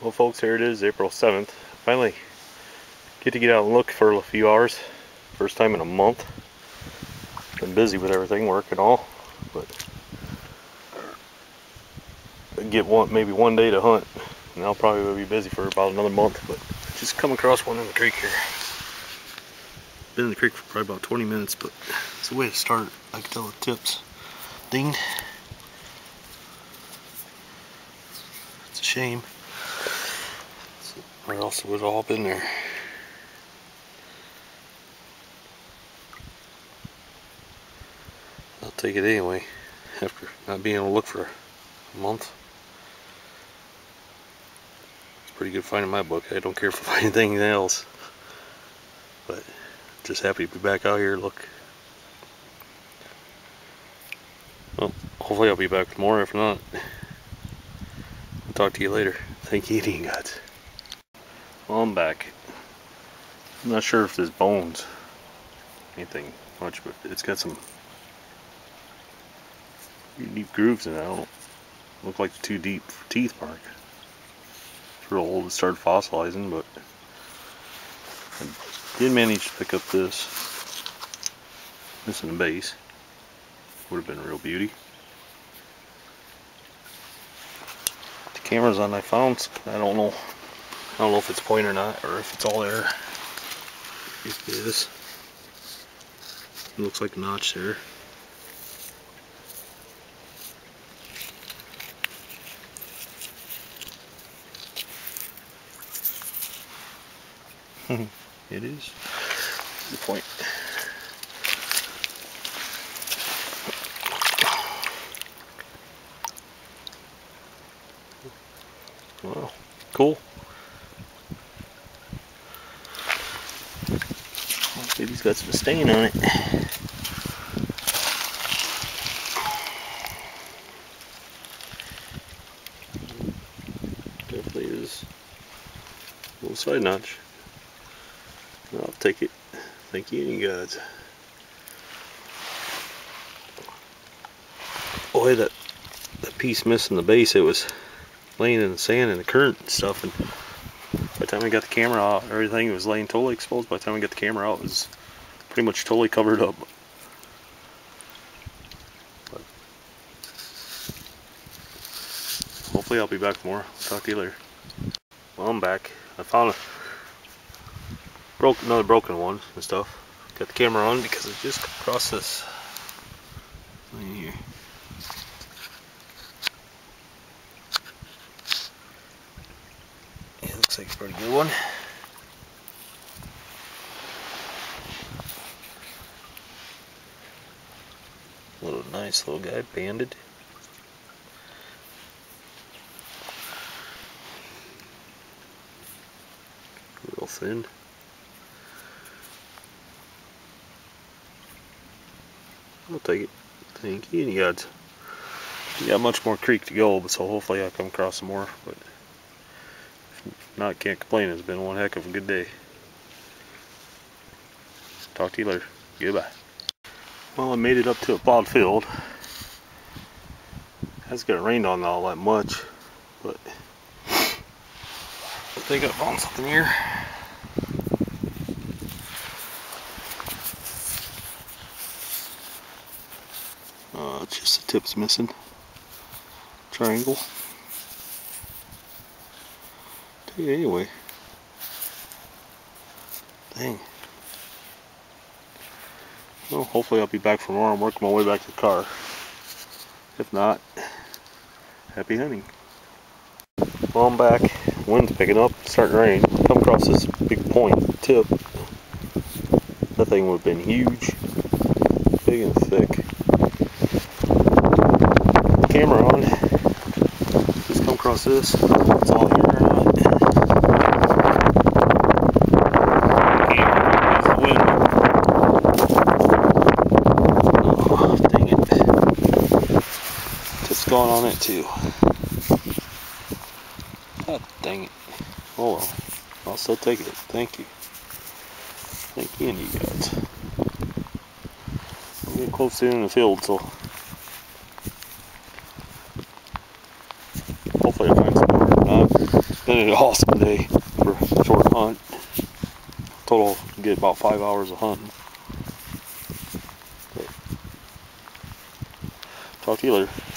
Well folks, here it is, April 7th. Finally get to get out and look for a few hours. First time in a month. Been busy with everything, work and all, but get one maybe one day to hunt. And I'll probably be busy for about another month, but just come across one in the creek here. Been in the creek for probably about 20 minutes, but it's a way to start. I can tell the tips dinged. It's a shame. Or else it would all been there. I'll take it anyway, after not being able to look for a month. It's pretty good find in my book. I don't care for finding anything else. But just happy to be back out here. Look. Well, hopefully I'll be back tomorrow. If not, I'll talk to you later. Thank you, Indian gods. I'm back. I'm not sure if there's bones, anything much, but it's got some deep grooves in it. I don't look like too deep teeth mark. It's real old. It started fossilizing, but I did manage to pick up this. Missing the base. Would have been a real beauty. The camera's on. I found. I don't know. I don't know if it's point or not, or if it's all there. It is. It looks like a notch there. it is. The point. Wow, cool. He's got some stain on it. Definitely is a little side notch. I'll take it. Thank you, you guys. Boy, that that piece missing the base, it was laying in the sand and the current and stuff. And by the time we got the camera out, everything was laying totally exposed. By the time we got the camera out, it was pretty much totally covered up. But hopefully, I'll be back more. Talk to you later. Well, I'm back. I found a broke another broken one and stuff. Got the camera on because I just crossed this thing here. It looks like a pretty good one. Little nice little guy, banded. Real thin. I'll take it. Thank you. And you got, you got much more creek to go, but so hopefully I'll come across some more. But if not, can't complain. It's been one heck of a good day. Talk to you later. Goodbye. Well, I made it up to a plowed field. Hasn't got rained on all that much, but I think I found something here. Uh, just the tip's missing. Triangle. Anyway. Dang. Well, hopefully I'll be back for more. I'm working my way back to the car. If not, happy hunting. Well, I'm back. Wind's picking up, It's starting to rain. Come across this big point tip. That thing would have been huge, big and thick. Camera on. Just come across this. It's all here or not. Camera, there's the wind. Oh, dang it. Just going on it too. God dang it. Oh well. I'll still take it. Thank you. Thank you and you guys. I'm getting close to in the field, so hopefully I'll find some more. Uh, it's been an awesome day for a short hunt. Total get about five hours of hunting. Talk to you later.